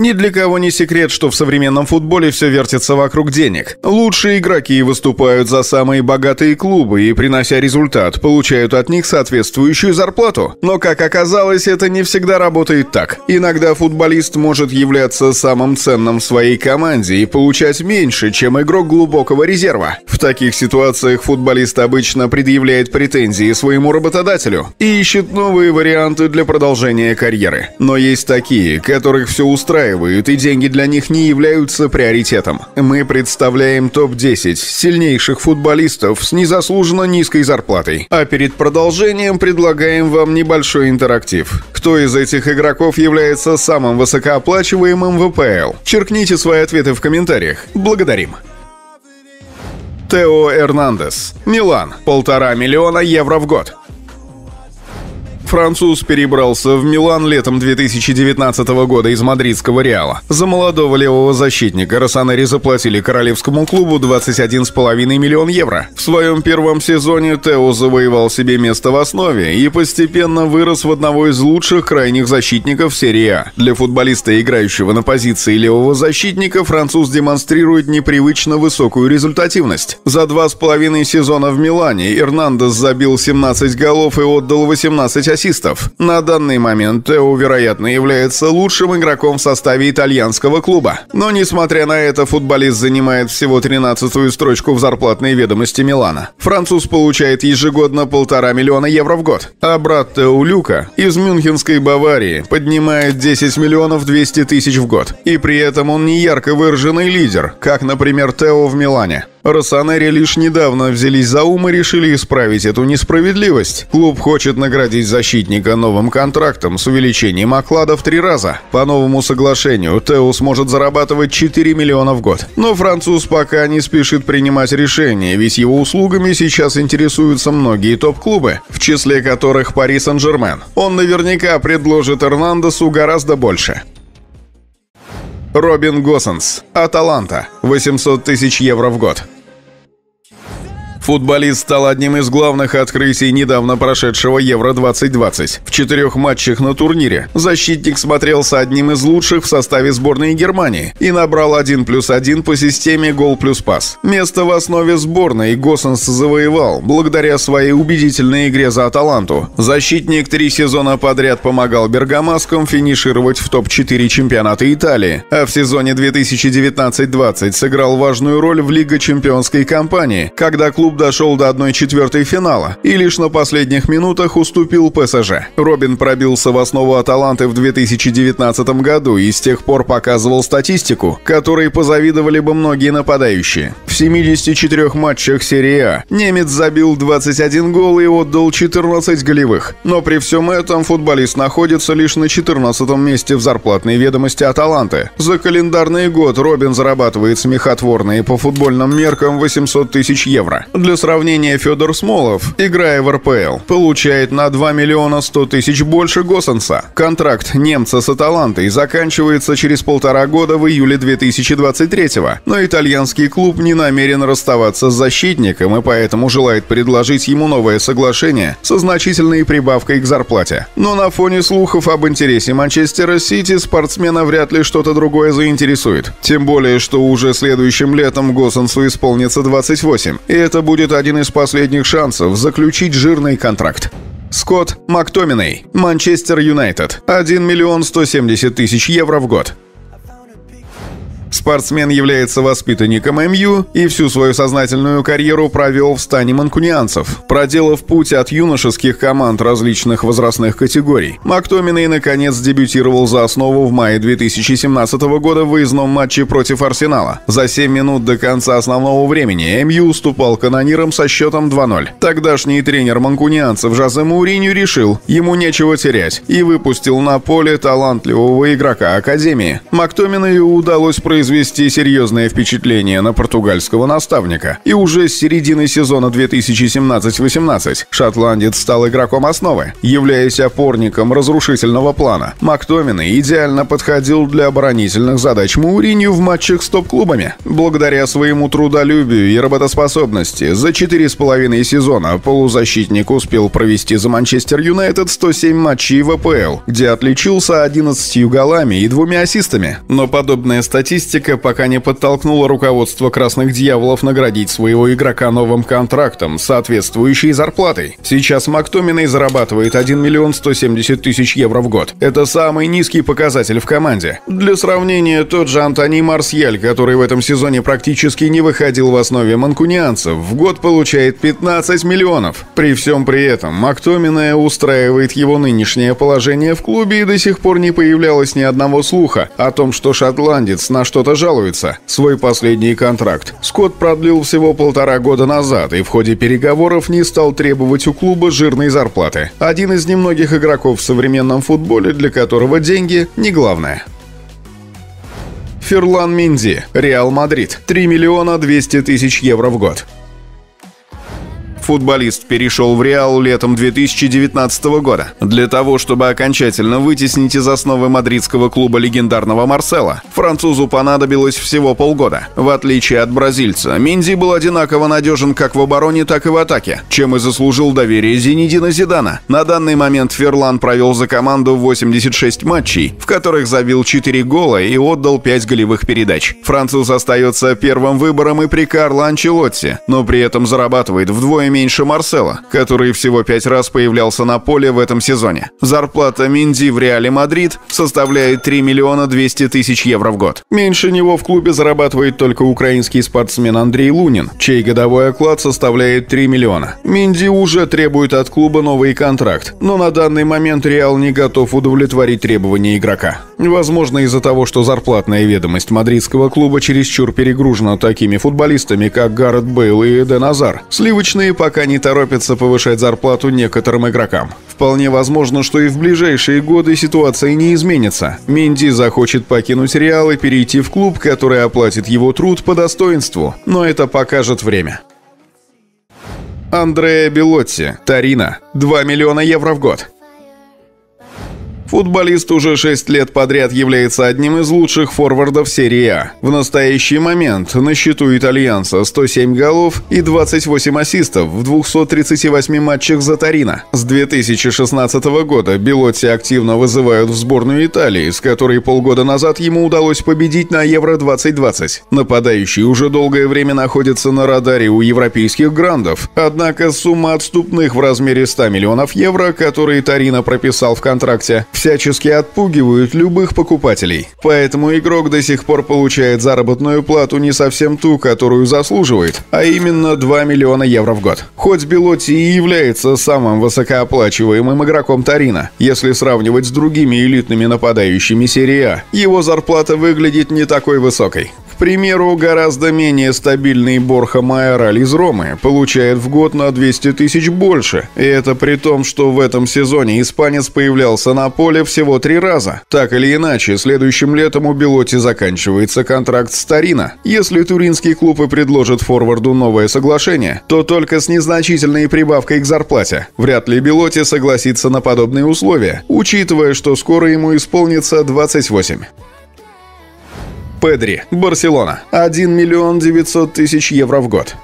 Ни для кого не секрет, что в современном футболе все вертится вокруг денег. Лучшие игроки выступают за самые богатые клубы и, принося результат, получают от них соответствующую зарплату. Но, как оказалось, это не всегда работает так. Иногда футболист может являться самым ценным в своей команде и получать меньше, чем игрок глубокого резерва. В таких ситуациях футболист обычно предъявляет претензии своему работодателю и ищет новые варианты для продолжения карьеры. Но есть такие, которых все устраивают, и деньги для них не являются приоритетом. Мы представляем топ-10 сильнейших футболистов с незаслуженно низкой зарплатой. А перед продолжением предлагаем вам небольшой интерактив. Кто из этих игроков является самым высокооплачиваемым в ВПЛ? Черкните свои ответы в комментариях. Благодарим. Тео Эрнандес. Милан. Полтора миллиона евро в год. Француз перебрался в Милан летом 2019 года из мадридского Реала. За молодого левого защитника Росанери заплатили королевскому клубу 21,5 миллион евро. В своем первом сезоне Тео завоевал себе место в основе и постепенно вырос в одного из лучших крайних защитников серии А. Для футболиста, играющего на позиции левого защитника, француз демонстрирует непривычно высокую результативность. За два с половиной сезона в Милане Эрнандес забил 17 голов и отдал 18 ассистентов ассистов. На данный момент Тео, вероятно, является лучшим игроком в составе итальянского клуба. Но, несмотря на это, футболист занимает всего 13-ю строчку в зарплатной ведомости Милана. Француз получает ежегодно полтора миллиона евро в год. А брат Тео Люка из Мюнхенской Баварии поднимает 10 миллионов 200 тысяч в год. И при этом он не ярко выраженный лидер, как, например, Тео в Милане. Росанери лишь недавно взялись за ум и решили исправить эту несправедливость. Клуб хочет наградить защитника новым контрактом с увеличением оклада в три раза. По новому соглашению Тео сможет зарабатывать 4 миллиона в год. Но француз пока не спешит принимать решение, ведь его услугами сейчас интересуются многие топ-клубы, в числе которых Пари Сен-Жермен. Он наверняка предложит Эрнандесу гораздо больше. Робин Госсенс, Аталанта, 800 тысяч евро в год. Футболист стал одним из главных открытий недавно прошедшего Евро-2020. В четырех матчах на турнире защитник смотрелся одним из лучших в составе сборной Германии и набрал 1 плюс 1 по системе гол плюс пас. Место в основе сборной Госсенс завоевал благодаря своей убедительной игре за Аталанту. Защитник три сезона подряд помогал бергамаскам финишировать в топ-4 чемпионата Италии, а в сезоне 2019-20 сыграл важную роль в Лига чемпионской кампании, когда клуб дошел до 1-4 финала и лишь на последних минутах уступил ПСЖ. Робин пробился в основу Аталанты в 2019 году и с тех пор показывал статистику, которой позавидовали бы многие нападающие. В 74 матчах серии А немец забил 21 гол и отдал 14 голевых. Но при всем этом футболист находится лишь на 14 месте в зарплатной ведомости Аталанты. За календарный год Робин зарабатывает смехотворные по футбольным меркам 800 тысяч евро. Для сравнения, Федор Смолов, играя в РПЛ, получает на 2 миллиона 100 тысяч больше Госсенса. Контракт немца с Аталантой заканчивается через полтора года в июле 2023-го, но итальянский клуб не намерен расставаться с защитником и поэтому желает предложить ему новое соглашение со значительной прибавкой к зарплате. Но на фоне слухов об интересе Манчестера Сити спортсмена вряд ли что-то другое заинтересует. Тем более, что уже следующим летом Госсенсу исполнится 28, и это будет один из последних шансов заключить жирный контракт. Скотт Мактоминей, Манчестер Юнайтед, 1 миллион 170 тысяч евро в год. Спортсмен является воспитанником МЮ и всю свою сознательную карьеру провел в стане манкунианцев, проделав путь от юношеских команд различных возрастных категорий. Мактоминой, наконец, дебютировал за основу в мае 2017 года в выездном матче против Арсенала. За 7 минут до конца основного времени МЮ уступал канонирам со счетом 2-0. Тогдашний тренер манкунианцев Жозе Мауриню решил, ему нечего терять, и выпустил на поле талантливого игрока Академии. Мактоминой удалось произвести произвести серьезное впечатление на португальского наставника. И уже с середины сезона 2017-18 шотландец стал игроком основы, являясь опорником разрушительного плана. Мактомина идеально подходил для оборонительных задач Мауринью в матчах с топ-клубами. Благодаря своему трудолюбию и работоспособности за 4,5 сезона полузащитник успел провести за Манчестер Юнайтед 107 матчей в АПЛ, где отличился 11 голами и двумя ассистами. Но подобная статистика пока не подтолкнула руководство «Красных Дьяволов» наградить своего игрока новым контрактом, соответствующей зарплатой. Сейчас Мактоминой зарабатывает 1 миллион 170 тысяч евро в год. Это самый низкий показатель в команде. Для сравнения, тот же Антони Марсьяль, который в этом сезоне практически не выходил в основе манкунианцев, в год получает 15 миллионов. При всем при этом Мактоминея устраивает его нынешнее положение в клубе и до сих пор не появлялось ни одного слуха о том, что шотландец на что-то жалуется. Свой последний контракт Скотт продлил всего полтора года назад и в ходе переговоров не стал требовать у клуба жирной зарплаты. Один из немногих игроков в современном футболе, для которого деньги не главное. Ферлан Менди, Реал Мадрид, 3 миллиона 200 тысяч евро в год. Футболист перешел в Реал летом 2019 года для того, чтобы окончательно вытеснить из основы мадридского клуба легендарного Марсело. Французу понадобилось всего полгода. В отличие от бразильца, Менди был одинаково надежен как в обороне, так и в атаке, чем и заслужил доверие Зинедина Зидана. На данный момент Ферлан провел за команду 86 матчей, в которых забил 4 гола и отдал 5 голевых передач. Француз остается первым выбором и при Карло Анчелотти, но при этом зарабатывает вдвое меньше Марсело, который всего пять раз появлялся на поле в этом сезоне. Зарплата Менди в Реале Мадрид составляет 3 миллиона 200 тысяч евро в год. Меньше него в клубе зарабатывает только украинский спортсмен Андрей Лунин, чей годовой оклад составляет 3 миллиона. Минди уже требует от клуба новый контракт, но на данный момент Реал не готов удовлетворить требования игрока. Возможно, из-за того, что зарплатная ведомость мадридского клуба чересчур перегружена такими футболистами, как Гаррет Бейл и Эден Азар. Сливочные пока не торопятся повышать зарплату некоторым игрокам. Вполне возможно, что и в ближайшие годы ситуация не изменится. Минди захочет покинуть Реал и перейти в клуб, который оплатит его труд по достоинству, но это покажет время. Андреа Белотти, Тарина, 2 миллиона евро в год. Футболист уже 6 лет подряд является одним из лучших форвардов серии А. В настоящий момент на счету итальянца 107 голов и 28 ассистов в 238 матчах за Торино. С 2016 года Белотти активно вызывают в сборную Италии, с которой полгода назад ему удалось победить на Евро-2020. Нападающий уже долгое время находится на радаре у европейских грандов, однако сумма отступных в размере 100 миллионов евро, которые Торино прописал в контракте, всячески отпугивают любых покупателей. Поэтому игрок до сих пор получает заработную плату не совсем ту, которую заслуживает, а именно 2 миллиона евро в год. Хоть Белотти и является самым высокооплачиваемым игроком Тарина, если сравнивать с другими элитными нападающими серии А, его зарплата выглядит не такой высокой примеру, гораздо менее стабильный Борха Майораль из Ромы получает в год на 200 тысяч больше. И это при том, что в этом сезоне испанец появлялся на поле всего три раза. Так или иначе, следующим летом у Белоти заканчивается контракт с Тарина. Если туринский клуб и предложит форварду новое соглашение, то только с незначительной прибавкой к зарплате. Вряд ли Белоти согласится на подобные условия, учитывая, что скоро ему исполнится 28. Педри, Барселона. 1 миллион 900 тысяч евро в год.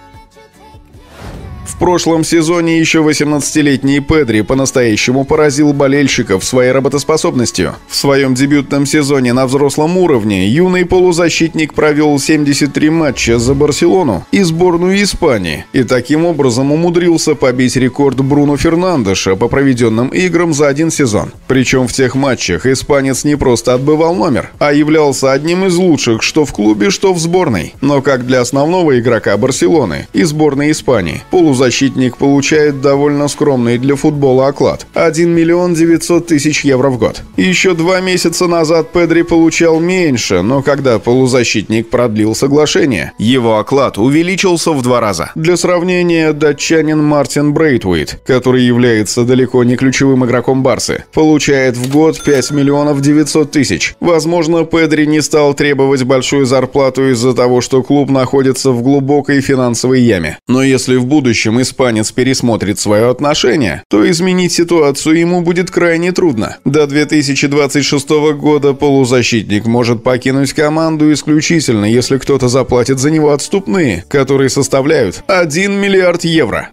В прошлом сезоне еще 18-летний Педри по-настоящему поразил болельщиков своей работоспособностью. В своем дебютном сезоне на взрослом уровне юный полузащитник провел 73 матча за Барселону и сборную Испании, и таким образом умудрился побить рекорд Бруно Фернандеша по проведенным играм за один сезон. Причем в тех матчах испанец не просто отбывал номер, а являлся одним из лучших что в клубе, что в сборной. Но как для основного игрока Барселоны и сборной Испании, полузащитник полузащитник получает довольно скромный для футбола оклад – 1 миллион 900 тысяч евро в год. Еще два месяца назад Педри получал меньше, но когда полузащитник продлил соглашение, его оклад увеличился в два раза. Для сравнения, датчанин Мартин Брейтвейт, который является далеко не ключевым игроком Барсы, получает в год 5 миллионов 900 тысяч. Возможно, Педри не стал требовать большую зарплату из-за того, что клуб находится в глубокой финансовой яме. Но если в будущем испанец пересмотрит свое отношение, то изменить ситуацию ему будет крайне трудно. До 2026 года полузащитник может покинуть команду исключительно, если кто-то заплатит за него отступные, которые составляют 1 миллиард евро.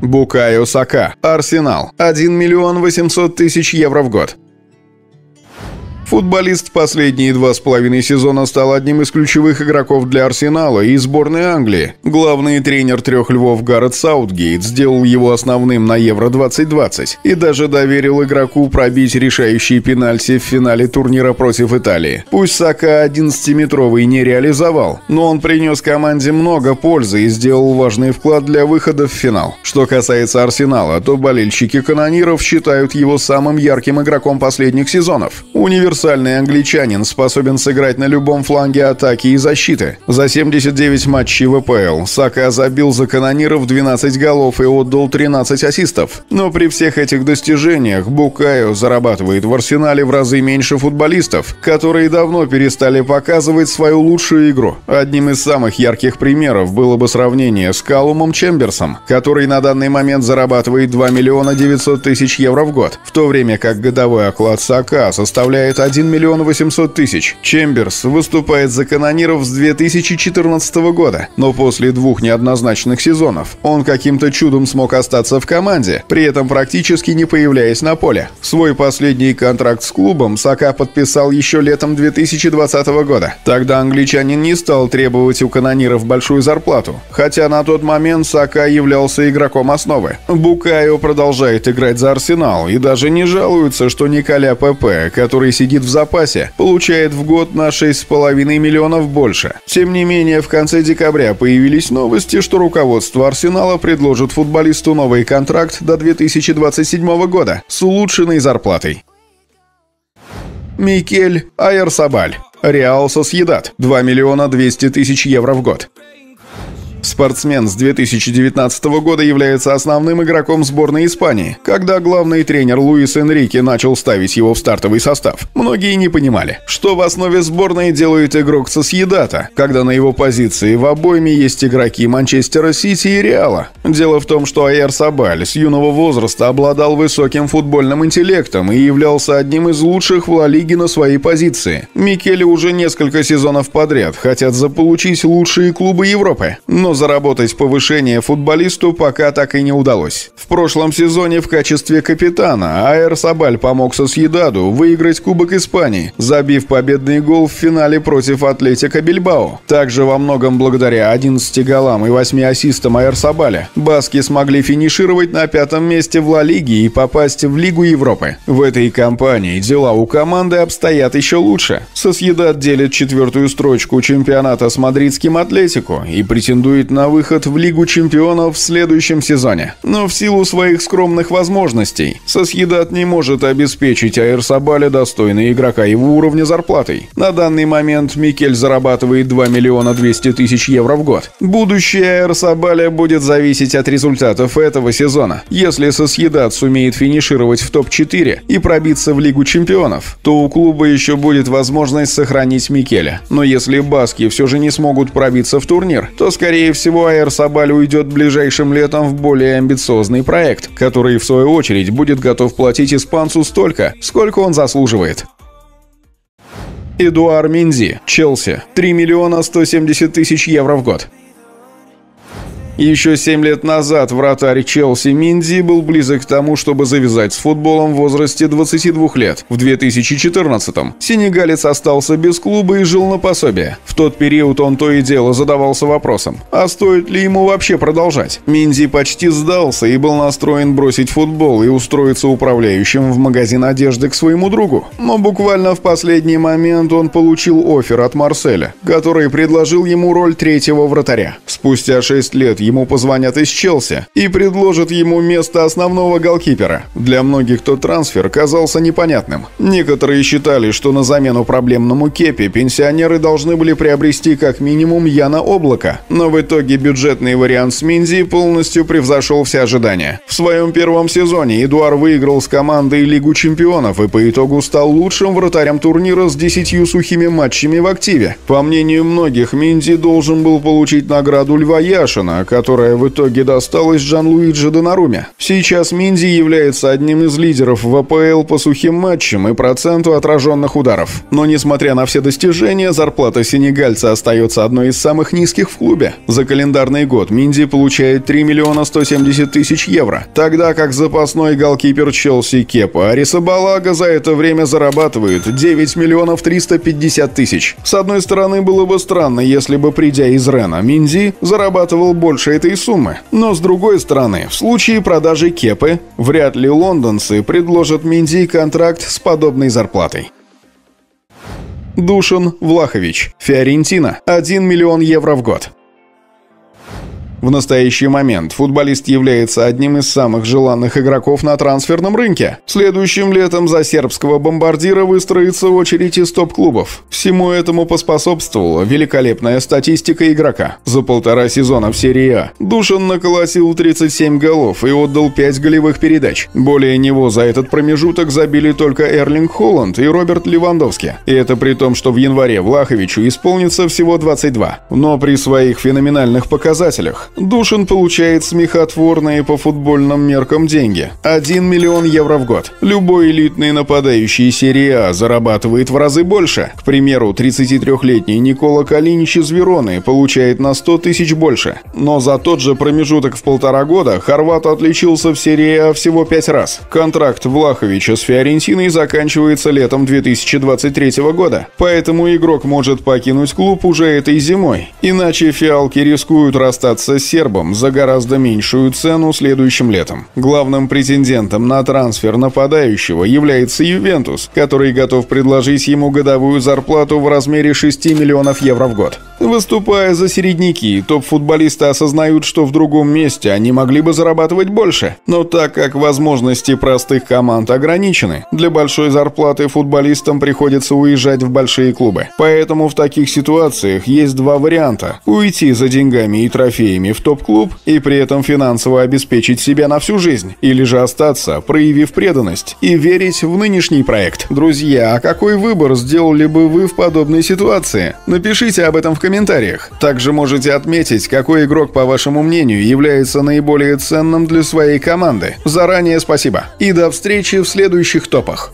Букайо Сака. Арсенал. 1 миллион 800 тысяч евро в год. Футболист последние два с половиной сезона стал одним из ключевых игроков для Арсенала и сборной Англии. Главный тренер трех львов Гаррет Саутгейт сделал его основным на Евро-2020 и даже доверил игроку пробить решающие пенальти в финале турнира против Италии. Пусть Сака 11-метровый не реализовал, но он принес команде много пользы и сделал важный вклад для выхода в финал. Что касается Арсенала, то болельщики канониров считают его самым ярким игроком последних сезонов. Университет универсальный англичанин способен сыграть на любом фланге атаки и защиты. За 79 матчей ВПЛ Сака забил за канониров 12 голов и отдал 13 ассистов. Но при всех этих достижениях Букайо зарабатывает в арсенале в разы меньше футболистов, которые давно перестали показывать свою лучшую игру. Одним из самых ярких примеров было бы сравнение с Калумом Чемберсом, который на данный момент зарабатывает 2 миллиона 900 тысяч евро в год, в то время как годовой оклад Сака составляет 1 миллион 800 тысяч. Чемберс выступает за канониров с 2014 года, но после двух неоднозначных сезонов он каким-то чудом смог остаться в команде, при этом практически не появляясь на поле. Свой последний контракт с клубом Сака подписал еще летом 2020 года. Тогда англичанин не стал требовать у канониров большую зарплату, хотя на тот момент Сака являлся игроком основы. Букайо продолжает играть за Арсенал и даже не жалуется, что Николя ПП, который сидит сидит в запасе, получает в год на 6,5 миллионов больше. Тем не менее, в конце декабря появились новости, что руководство Арсенала предложит футболисту новый контракт до 2027 года с улучшенной зарплатой. Микель Айерсабаль. Реал Сосъедат. 2 миллиона 200 тысяч евро в год. Спортсмен с 2019 года является основным игроком сборной Испании. Когда главный тренер Луис Энрике начал ставить его в стартовый состав, многие не понимали, что в основе сборной делает игрок Сосъедата, когда на его позиции в обойме есть игроки Манчестера Сити и Реала. Дело в том, что Айер Сабаль с юного возраста обладал высоким футбольным интеллектом и являлся одним из лучших в Ла Лиге на своей позиции. Микеле уже несколько сезонов подряд хотят заполучить лучшие клубы Европы, но заработать повышение футболисту пока так и не удалось. В прошлом сезоне в качестве капитана Аэр Сабаль помог Сосъедаду выиграть Кубок Испании, забив победный гол в финале против Атлетика Бильбао. Также во многом благодаря 11 голам и 8 ассистам Аэр Сабаля баски смогли финишировать на пятом месте в Ла Лиге и попасть в Лигу Европы. В этой кампании дела у команды обстоят еще лучше. Сосъедад делит четвертую строчку чемпионата с мадридским Атлетико и претендует претендует на выход в Лигу чемпионов в следующем сезоне. Но в силу своих скромных возможностей, Сосъедат не может обеспечить Аэрсабале достойной игрока его уровня зарплатой. На данный момент Микель зарабатывает 2 миллиона 200 тысяч евро в год. Будущее Аэрсабаля будет зависеть от результатов этого сезона. Если Сосъедат сумеет финишировать в топ-4 и пробиться в Лигу чемпионов, то у клуба еще будет возможность сохранить Микеля. Но если Баски все же не смогут пробиться в турнир, то скорее всего всего, Аэр Сабаль уйдет ближайшим летом в более амбициозный проект, который, в свою очередь, будет готов платить испанцу столько, сколько он заслуживает. Эдуар Минзи, Челси. 3 миллиона 170 тысяч евро в год. Еще семь лет назад вратарь Челси Минди был близок к тому, чтобы завязать с футболом в возрасте 22 лет. В 2014-м сенегалец остался без клуба и жил на пособие. В тот период он то и дело задавался вопросом, а стоит ли ему вообще продолжать? Минди почти сдался и был настроен бросить футбол и устроиться управляющим в магазин одежды к своему другу. Но буквально в последний момент он получил офер от Марселя, который предложил ему роль третьего вратаря. Спустя 6 лет ему позвонят из Челси и предложат ему место основного голкипера. Для многих тот трансфер казался непонятным. Некоторые считали, что на замену проблемному Кепе пенсионеры должны были приобрести как минимум Яна Облака, но в итоге бюджетный вариант с Минзи полностью превзошел все ожидания. В своем первом сезоне Эдуар выиграл с командой Лигу чемпионов и по итогу стал лучшим вратарем турнира с 10 сухими матчами в активе. По мнению многих, Минди должен был получить награду Льва Яшина, которая в итоге досталась Джан-Луиджи Донаруме. Сейчас Минди является одним из лидеров в АПЛ по сухим матчам и проценту отраженных ударов. Но несмотря на все достижения, зарплата сенегальца остается одной из самых низких в клубе. За календарный год Минди получает 3 миллиона 170 тысяч евро, тогда как запасной голкипер Челси Кепа Ариса Балага за это время зарабатывает 9 миллионов 350 тысяч. С одной стороны, было бы странно, если бы, придя из Рена, Минди зарабатывал больше этой суммы. Но с другой стороны, в случае продажи Кепы, вряд ли лондонцы предложат Минди контракт с подобной зарплатой. Душин Влахович. Фиорентина. 1 миллион евро в год. В настоящий момент футболист является одним из самых желанных игроков на трансферном рынке. Следующим летом за сербского бомбардира выстроится очередь из топ-клубов. Всему этому поспособствовала великолепная статистика игрока. За полтора сезона в серии А Душан наколосил 37 голов и отдал 5 голевых передач. Более него за этот промежуток забили только Эрлинг Холланд и Роберт Левандовский. И это при том, что в январе Влаховичу исполнится всего 22. Но при своих феноменальных показателях Душин получает смехотворные по футбольным меркам деньги. 1 миллион евро в год. Любой элитный нападающий серии А зарабатывает в разы больше. К примеру, 33-летний Никола Калинич из Вероны получает на 100 тысяч больше. Но за тот же промежуток в полтора года Хорват отличился в серии А всего 5 раз. Контракт Влаховича с Фиорентиной заканчивается летом 2023 года. Поэтому игрок может покинуть клуб уже этой зимой. Иначе фиалки рискуют расстаться с сербом за гораздо меньшую цену следующим летом. Главным претендентом на трансфер нападающего является Ювентус, который готов предложить ему годовую зарплату в размере 6 миллионов евро в год. Выступая за середняки, топ-футболисты осознают, что в другом месте они могли бы зарабатывать больше. Но так как возможности простых команд ограничены, для большой зарплаты футболистам приходится уезжать в большие клубы. Поэтому в таких ситуациях есть два варианта. Уйти за деньгами и трофеями в топ-клуб и при этом финансово обеспечить себя на всю жизнь. Или же остаться, проявив преданность и верить в нынешний проект. Друзья, а какой выбор сделали бы вы в подобной ситуации? Напишите об этом в комментариях. Также можете отметить, какой игрок, по вашему мнению, является наиболее ценным для своей команды. Заранее спасибо. И до встречи в следующих топах.